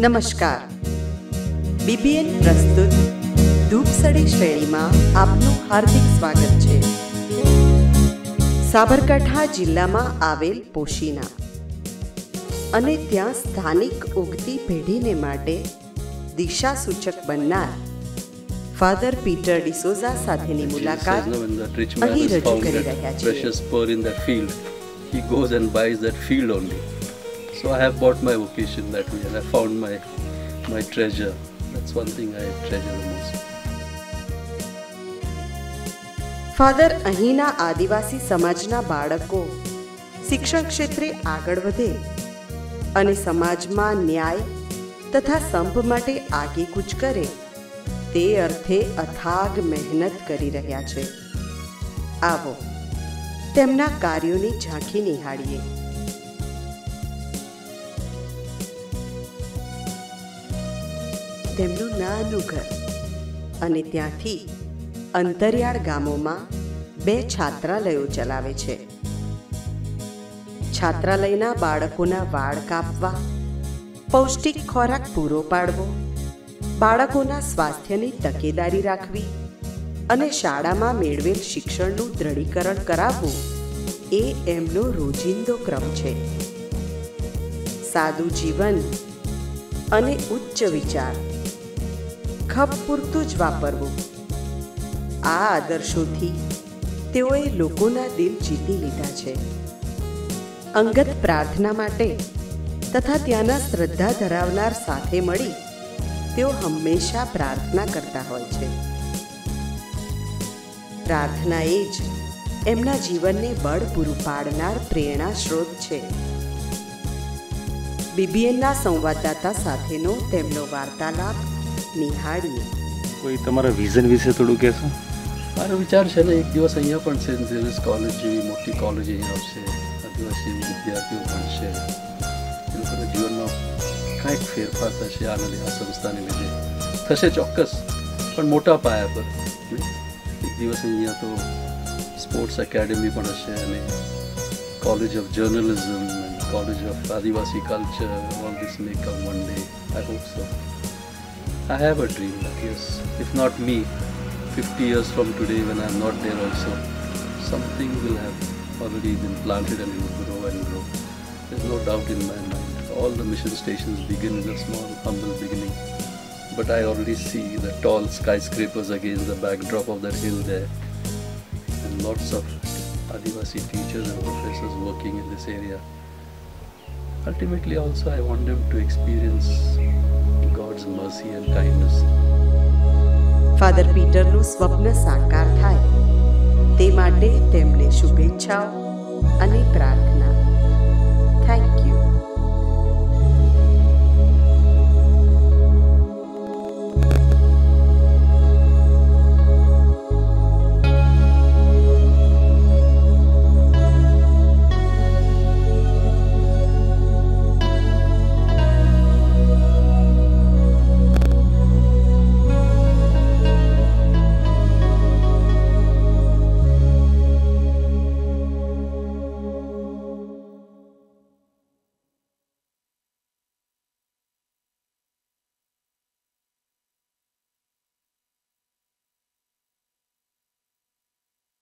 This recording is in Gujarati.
નમસ્કાર. બીબીએન પ્રસ્તુત ધૂપસડી શ્રેણીમાં આપનું હાર્દિક સ્વાગત છે. સાબરકાંઠા જિલ્લામાં આવેલ પોશીના. અને ત્યાં સ્થાનિક ઉગતી પેઢીને માટે દિશા સૂચક બનનાર ફાધર પીટર ડિસોઝા સાથેની મુલાકાત અહીં રજૂ કરી રહ્યા છે. precious pearl in that field, he goes and buys that field only. So I have bought my vocation that way and I found my my treasure. That's one thing I treasure the most. Father અહીંના આદિવાસી સમાજના બાળકો શિક્ષણ ક્ષેત્રે આગળ વધે અને સમાજમાં ન્યાય તથા સંપ માટે આગેકૂચ કરે તે અર્થે અથાગ મહેનત કરી રહ્યા છે આવો તેમના કાર્યોની ઝાંખી નિહાળીએ તેમનું નાનું ઘર. અને ત્યાંથી અંતરિયાળ ગામોમાં બે છાત્રાલયો ચલાવે છે. છાત્રાલયના બાળકોના વાળ કાપવા, પૌષ્ટિક ખોરાક પૂરો પાડવો, બાળકોના સ્વાસ્થ્યની તકેદારી રાખવી અને શાળામાં મેળવેલ શિક્ષણનું દ્રઢીકરણ કરાવવું એ એમનો રોજિંદો ક્રમ છે. સાદું જીવન અને ઉચ્ચ વિચાર ખપ પૂરતું જ વાપરવું. આ આદર્શોથી તેઓએ લોકોના દિલ જીતી લીધા છે. અંગત પ્રાર્થના માટે તથા ત્યાંના શ્રદ્ધા ધરાવનાર સાથે મળી તેઓ હંમેશા પ્રાર્થના કરતા હોય છે. પ્રાર્થના એ જ એમના જીવનને બળ પૂરું પાડનાર પ્રેરણા સ્ત્રોત છે. બીબીએનના સંવાદદાતા સાથેનો તેમનો વાર્તાલાપ નિહાળીએ. કોઈ તમારા વિઝન વિશે થોડું કહેશો? મારો વિચાર છે ને એક દિવસ અહીંયા પણ સેન્ટ ઝેવિયર્સ કોલેજ જેવી મોટી કોલેજ અહીંયા આવશે. આદિવાસી વિદ્યાર્થીઓ ભણશે એ લોકોના જીવનમાં કાંઈક ફેરફાર થશે આના લીધે આ સંસ્થાને લીધે. થશે ચોક્કસ પણ મોટા પાયા પર. એક દિવસ અહીંયા તો સ્પોર્ટ્સ એકેડમી પણ હશે અને college of journalism college of Adivasi culture all this make up one day I hope so. I have a dream that yes, if not me, 50 years from today when I'm not there also, something will have already been planted and it will grow and grow. There's no doubt in my mind. All the mission stations begin in a small, humble beginning. But I already see the tall skyscrapers against the backdrop of that hill there. And lots of Adivasi teachers and professors working in this area. Ultimately also I want them to experience God's mercy and kindness. Father પીટરનું સ્વપ્ન સાકાર થાય તે માટે તેમને શુભેચ્છાઓ અને પ્રાર્થના